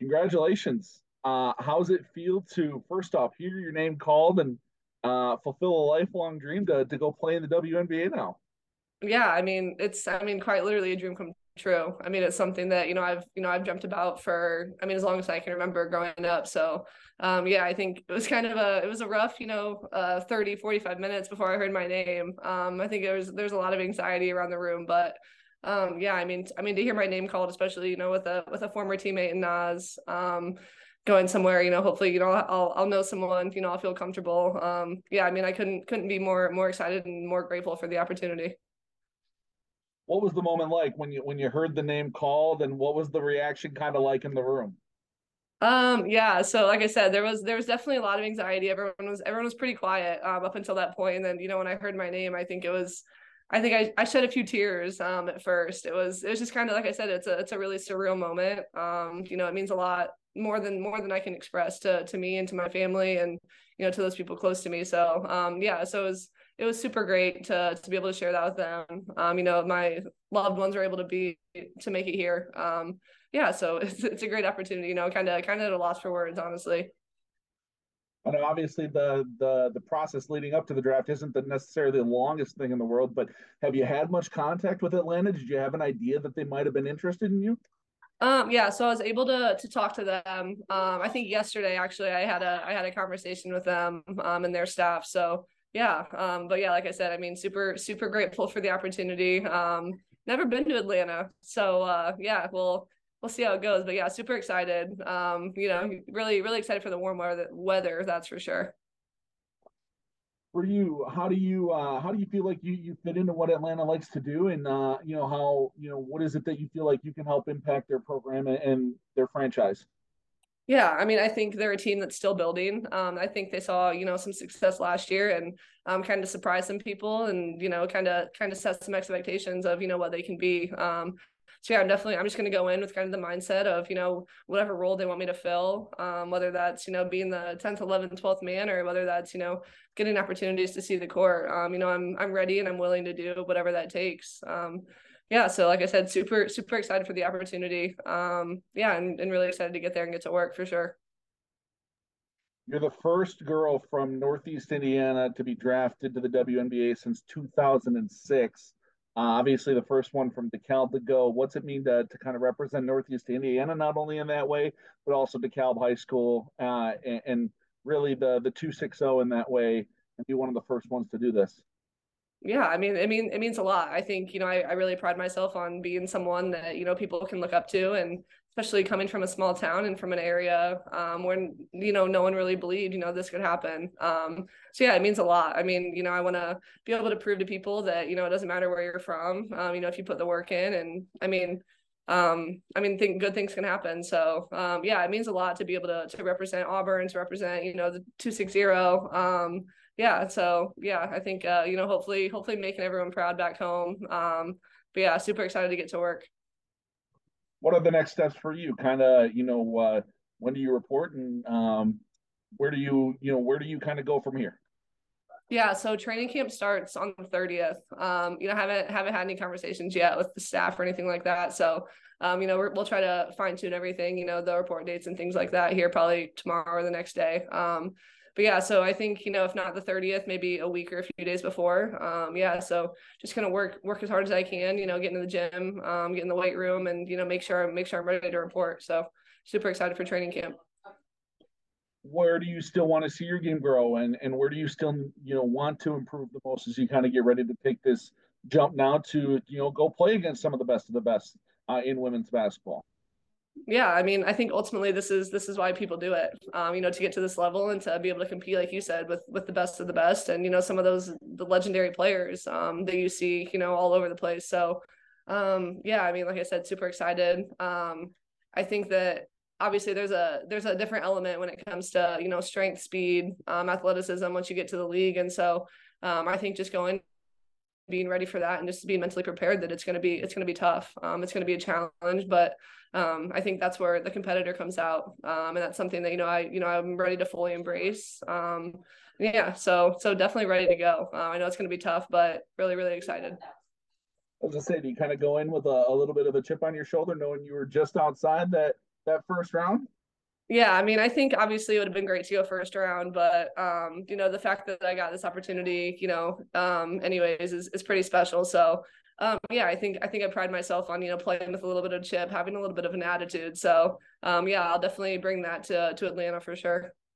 Congratulations. Uh, how's it feel to first off hear your name called and uh, fulfill a lifelong dream to to go play in the WNBA now? Yeah, I mean, it's I mean, quite literally a dream come true. I mean, it's something that you know I've you know I've dreamt about for I mean as long as I can remember growing up. So um, yeah, I think it was kind of a it was a rough you know uh, 30 45 minutes before I heard my name. Um, I think there was there's a lot of anxiety around the room, but um, yeah, I mean I mean to hear my name called, especially you know with a with a former teammate in Naz, Um, going somewhere you know hopefully you know i'll i'll know someone you know i'll feel comfortable. Um yeah i mean i couldn't couldn't be more more excited and more grateful for the opportunity. What was the moment like when you when you heard the name called and what was the reaction kind of like in the room? Um yeah so like i said there was there was definitely a lot of anxiety. Everyone was everyone was pretty quiet um, up until that point. And then you know when i heard my name i think it was i think i, I shed a few tears um at first it was it was just kind of like i said it's a it's a really surreal moment um you know it means a lot more than more than i can express to to me and to my family and you know to those people close to me so um yeah so it was it was super great to to be able to share that with them. Um, you know, my loved ones were able to be to make it here. Um, yeah, so it's it's a great opportunity. You know, kind of kind of at a loss for words, honestly. And obviously, the the the process leading up to the draft isn't the necessarily the longest thing in the world. But have you had much contact with Atlanta? Did you have an idea that they might have been interested in you? Um, yeah, so I was able to to talk to them. Um, I think yesterday actually I had a I had a conversation with them um and their staff. So yeah um but yeah like i said i mean super super grateful for the opportunity um never been to atlanta so uh yeah we'll we'll see how it goes but yeah super excited um you know really really excited for the warm weather weather that's for sure for you how do you uh how do you feel like you you fit into what atlanta likes to do and uh you know how you know what is it that you feel like you can help impact their program and, and their franchise yeah, I mean, I think they're a team that's still building. Um, I think they saw, you know, some success last year and um, kind of surprised some people and, you know, kind of kind of set some expectations of, you know, what they can be. Um, so yeah, I'm definitely I'm just going to go in with kind of the mindset of, you know, whatever role they want me to fill, um, whether that's, you know, being the 10th, 11th, 12th man or whether that's, you know, getting opportunities to see the court. Um, you know, I'm I'm ready and I'm willing to do whatever that takes. Um, yeah, so like I said, super super excited for the opportunity. Um, yeah, and, and really excited to get there and get to work for sure. You're the first girl from Northeast Indiana to be drafted to the WNBA since 2006. Uh, obviously, the first one from DeKalb to go. What's it mean to, to kind of represent Northeast Indiana, not only in that way, but also DeKalb High School, uh, and, and really the the 260 in that way, and be one of the first ones to do this? yeah i mean i mean it means a lot i think you know I, I really pride myself on being someone that you know people can look up to and especially coming from a small town and from an area um, where you know no one really believed you know this could happen um, so yeah it means a lot i mean you know i want to be able to prove to people that you know it doesn't matter where you're from um, you know if you put the work in and i mean um, I mean, think good things can happen. So, um, yeah, it means a lot to be able to to represent Auburn, to represent, you know, the two six zero. Um, yeah, so yeah, I think uh, you know, hopefully, hopefully making everyone proud back home. Um, but yeah, super excited to get to work. What are the next steps for you? Kind of, you know, uh, when do you report, and um, where do you, you know, where do you kind of go from here? Yeah, so training camp starts on the 30th. Um, you know, haven't haven't had any conversations yet with the staff or anything like that. So, um, you know, we will try to fine tune everything. You know, the report dates and things like that here probably tomorrow or the next day. Um, but yeah, so I think you know if not the 30th, maybe a week or a few days before. Um, yeah, so just gonna work work as hard as I can. You know, get in the gym, um, get in the weight room, and you know make sure i make sure I'm ready to report. So super excited for training camp. Where do you still want to see your game grow, and and where do you still you know want to improve the most as you kind of get ready to take this jump now to you know go play against some of the best of the best uh, in women's basketball? Yeah i mean i think ultimately this is this is why people do it um, you know to get to this level and to be able to compete like you said with with the best of the best and you know some of those the legendary players um, that you see you know all over the place. So um, yeah i mean like i said super excited. Um, i think that obviously there's a there's a different element when it comes to you know strength speed um, athleticism once you get to the league. And so um, i think just going being ready for that and just to be mentally prepared that it's going to be it's going to be tough um, it's going to be a challenge but um, I think that's where the competitor comes out, um, and that's something that you know I you know I'm ready to fully embrace. Um, yeah, so so definitely ready to go. Uh, I know it's going to be tough, but really really excited. I was gonna say, do you kind of go in with a, a, little bit of a chip on your shoulder, knowing you were just outside that that first round? Yeah, I mean, I think obviously it would have been great to go first round, but um, you know, the fact that I got this opportunity, you know, um, anyways, is, is pretty special. So um, yeah, I think I think I pride myself on, you know, playing with a little bit of chip, having a little bit of an attitude. So um, yeah, I'll definitely bring that to to Atlanta for sure.